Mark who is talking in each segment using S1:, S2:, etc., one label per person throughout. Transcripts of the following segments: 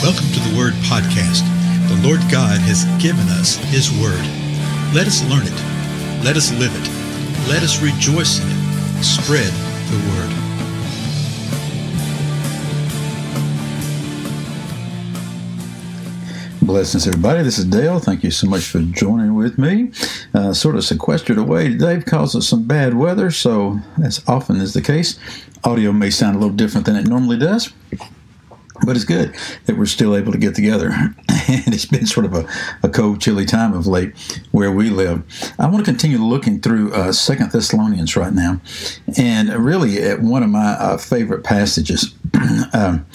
S1: Welcome to the Word Podcast. The Lord God has given us His Word. Let us learn it. Let us live it. Let us rejoice in it. Spread the Word.
S2: Blessings, everybody. This is Dale. Thank you so much for joining with me. Uh, sort of sequestered away today because of some bad weather, so as often is the case, audio may sound a little different than it normally does. But it's good that we're still able to get together. and it's been sort of a, a cold, chilly time of late where we live. I want to continue looking through uh, Second Thessalonians right now. And really, at one of my uh, favorite passages. um,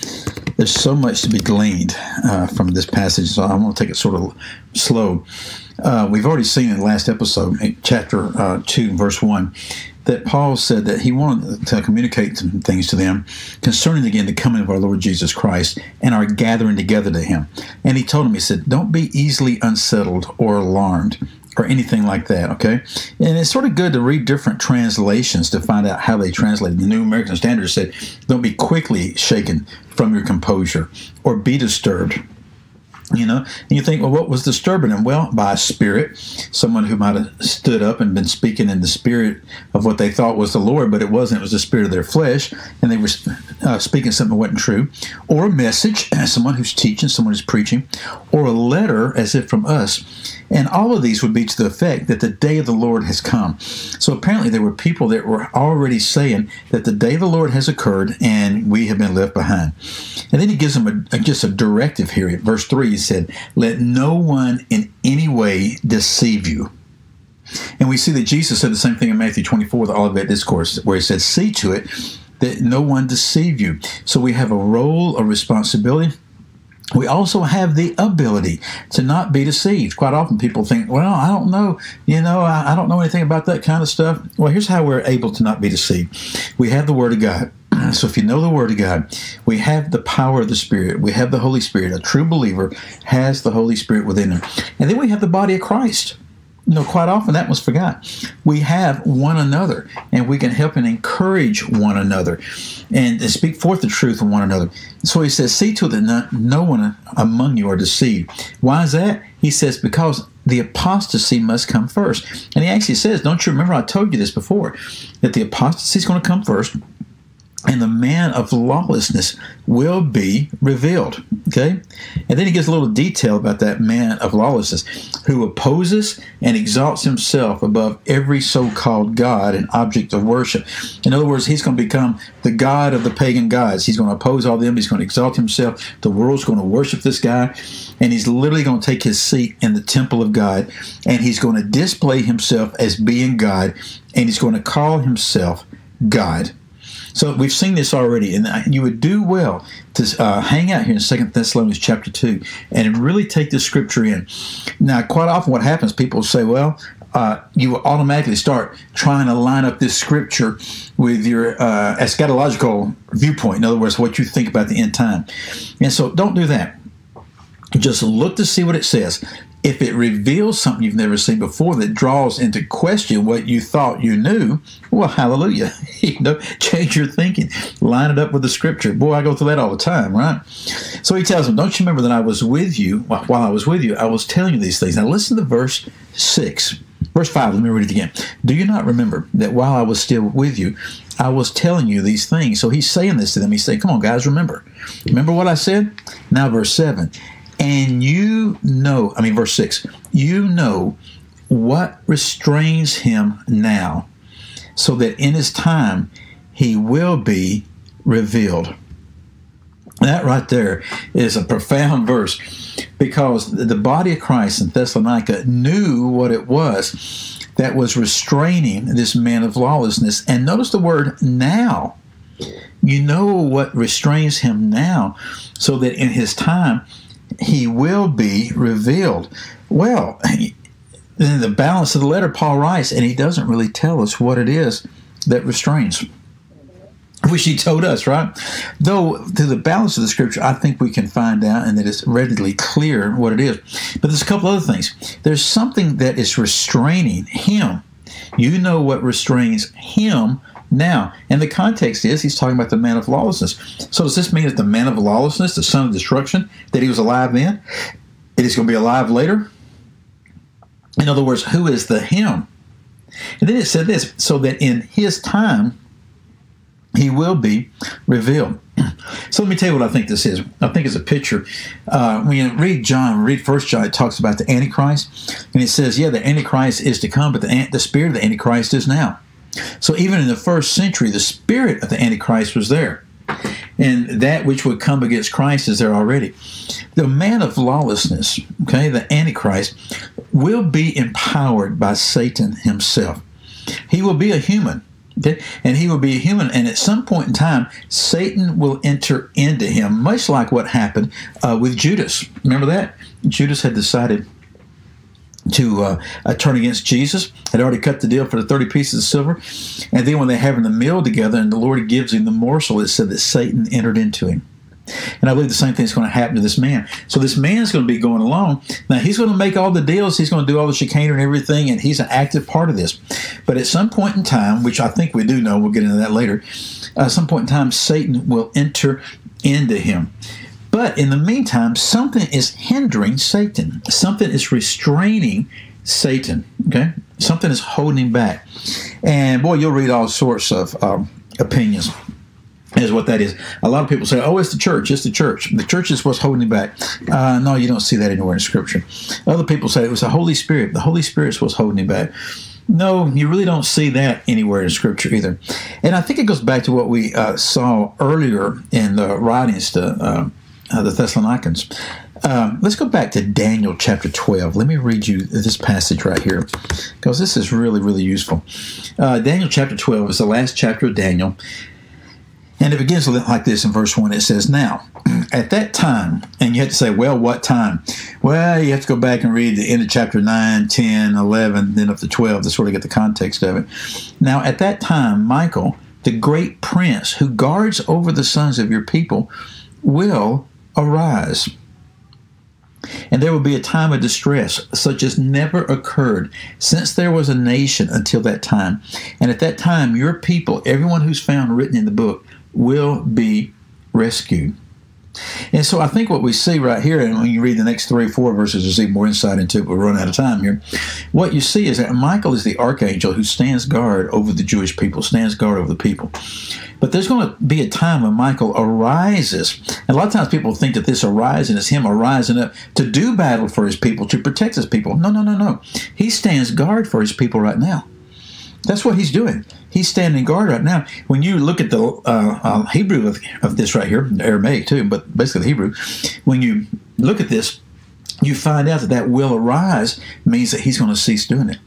S2: there's so much to be gleaned uh, from this passage, so I want to take it sort of slow. Uh, we've already seen in the last episode, chapter uh, 2, verse 1, that Paul said that he wanted to communicate some things to them concerning again the coming of our Lord Jesus Christ and our gathering together to him. And he told them, he said, Don't be easily unsettled or alarmed or anything like that, okay? And it's sort of good to read different translations to find out how they translate. The New American Standard said, Don't be quickly shaken from your composure or be disturbed you know, and you think, well, what was disturbing him? Well, by a spirit, someone who might have stood up and been speaking in the spirit of what they thought was the Lord, but it wasn't. It was the spirit of their flesh, and they were uh, speaking something that wasn't true. Or a message, someone who's teaching, someone who's preaching, or a letter, as if from us. And all of these would be to the effect that the day of the Lord has come. So apparently, there were people that were already saying that the day of the Lord has occurred and we have been left behind. And then he gives them a, just a directive here. At verse 3, he said, Let no one in any way deceive you. And we see that Jesus said the same thing in Matthew 24, the Olivet Discourse, where he said, See to it that no one deceive you. So we have a role, a responsibility we also have the ability to not be deceived. Quite often people think, well, I don't know, you know, I, I, don't know anything about that kind of stuff. Well, here's how we're able to not be deceived we have the Word of God. So if you know the Word of God, we have the power of the Spirit. We have the Holy Spirit. A true believer has the Holy Spirit within him. And then we have the body of Christ you know, quite often that was forgot. We have one another, and we can help and encourage one another, and speak forth the truth one another. So he says, "See to it that no, no one among you are deceived." Why is that? He says, "Because the apostasy must come first." And he actually says, "Don't you remember I told you this before that the apostasy is going to come first, and the man of lawlessness will be revealed. Okay? And then he gives a little detail about that man of lawlessness who opposes and exalts himself above every so called God and object of worship. In other words, he's going to become the God of the pagan gods. He's going to oppose all them, he's going to exalt himself. The world's going to worship this guy, and he's literally going to take his seat in the temple of God, and he's going to display himself as being God, and he's going to call himself God. So we've seen this already, and you would do well to uh, hang out here in Second Thessalonians chapter two and really take this scripture in. Now, quite often, what happens, people say, "Well, uh, you automatically start trying to line up this scripture with your uh, eschatological viewpoint. In other words, what you think about the end time. And so, don't do that. Just look to see what it says if it reveals something you've never seen before that draws into question what you thought you knew, well, hallelujah. you know, change your thinking, line it up with the scripture. Boy, I go through that all the time, right? So he tells them, Don't you remember that I was with you while I was with you? I was telling you these things. Now listen to verse 6. Verse 5, let me read it again. Do you not remember that while I was still with you, I was telling you these things? So he's saying this to them. He's saying, Come on, guys, remember. Remember what I said? Now, verse 7 and you know, I mean, verse 6, you know what restrains him now, so that in his time he will be revealed. That right there is a profound verse because the body of Christ in Thessalonica knew what it was that was restraining this man of lawlessness. And notice the word now. You know what restrains him now, so that in his time he will be revealed. Well, in the balance of the letter, Paul writes, and he doesn't really tell us what it is that restrains. Which he told us, right? Though through the balance of the scripture, I think we can find out and that it's readily clear what it is. But there's a couple other things. There's something that is restraining him. You know what restrains him Now, and the context is he's talking about the man of lawlessness. So does this mean that the man of lawlessness, the son of destruction, that he was alive then, it is going to be alive later? In other words, who is the him? And then it said this, so that in his time he will be revealed. So let me tell you what I think this is. I think it's a picture. Uh, when you read John, read First John, it talks about the Antichrist, and it says, "Yeah, the Antichrist is to come, but the the spirit of the Antichrist is now." So even in the first century, the spirit of the Antichrist was there, and that which would come against Christ is there already. The man of lawlessness, okay, the Antichrist, will be empowered by Satan himself. He will be a human Okay? And he will be a human. And at some point in time, Satan will enter into him, much like what happened uh, with Judas. Remember that? Judas had decided to uh, uh, turn against Jesus, had already cut the deal for the 30 pieces of silver. And then when they're having the meal together and the Lord gives him the morsel, it said that Satan entered into him. And I believe the same thing is going to happen to this man. So this man's going to be going along. Now he's going to make all the deals. He's going to do all the chicanery and everything, and he's an active part of this. But at some point in time, which I think we do know, we'll get into that later. At some point in time, Satan will enter into him. But in the meantime, something is hindering Satan. Something is restraining Satan. Okay, something is holding him back. And boy, you'll read all sorts of um, opinions is what that is. A lot of people say, "Oh, it's the church. It's the church. The church is what's holding back." Uh, no, you don't see that anywhere in Scripture. Other people say it was the Holy Spirit. The Holy Spirit is what's holding back. No, you really don't see that anywhere in Scripture either. And I think it goes back to what we uh, saw earlier in the writings uh, uh the Thessalonians. Um, let's go back to Daniel chapter 12. Let me read you this passage right here because this is really, really useful. Uh, Daniel chapter 12 is the last chapter of Daniel. And it begins like this in verse 1. It says, Now, at that time, and you have to say, Well, what time? Well, you have to go back and read the end of chapter 9, 10, 11, then up to 12 to sort of get the context of it. Now, at that time, Michael, the great prince who guards over the sons of your people, will arise. And there will be a time of distress such as never occurred since there was a nation until that time. And at that time, your people, everyone who's found written in the book, will be rescued. And so I think what we see right here, and when you read the next three or four verses, you'll see more insight into it. We'll run out of time here. What you see is that Michael is the archangel who stands guard over the Jewish people, stands guard over the people. But there's going to be a time when Michael arises. And a lot of times people think that this arising is him arising up to do battle for his people, to protect his people. No, no, no, no. He stands guard for his people right now. That's what he's doing. He's standing guard right now. When you look at the uh, uh, Hebrew of, of, this right here, Aramaic too, but basically the Hebrew, when you look at this, you find out that that will arise means that he's going to cease doing it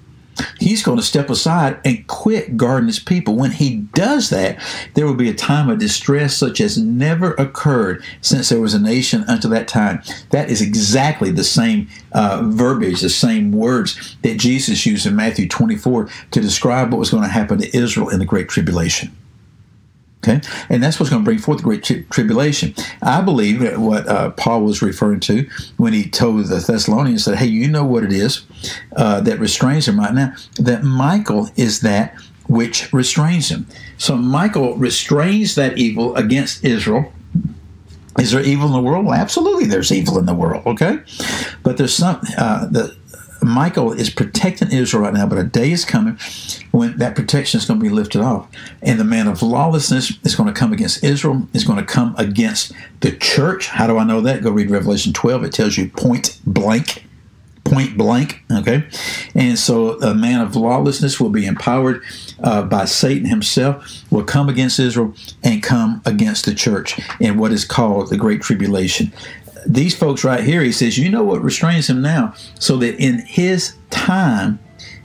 S2: he's going to step aside and quit guarding his people. When he does that, there will be a time of distress such as never occurred since there was a nation until that time. That is exactly the same uh, verbiage, the same words that Jesus used in Matthew 24 to describe what was going to happen to Israel in the Great Tribulation. Okay, and that's what's going to bring forth the great tri- tribulation. I believe that what uh, Paul was referring to when he told the Thessalonians that, "Hey, you know what it is uh, that restrains him right now. That Michael is that which restrains him. So Michael restrains that evil against Israel." Is there evil in the world? Absolutely, there's evil in the world. Okay, but there's some uh, the Michael is protecting Israel right now, but a day is coming when that protection is going to be lifted off. And the man of lawlessness is going to come against Israel, is going to come against the church. How do I know that? Go read Revelation 12. It tells you point blank. Point blank, okay? And so a man of lawlessness will be empowered uh, by Satan himself, will come against Israel and come against the church in what is called the Great Tribulation these folks right here, he says, you know what restrains him now, so that in his time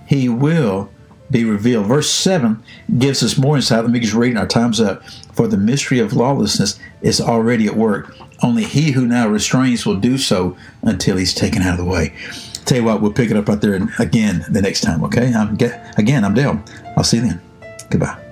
S2: he will be revealed. Verse 7 gives us more insight. Let me just read, our time's up. For the mystery of lawlessness is already at work. Only he who now restrains will do so until he's taken out of the way. Tell you what, we'll pick it up right there again the next time, okay? I'm, again, I'm Dale. I'll see you then. Goodbye.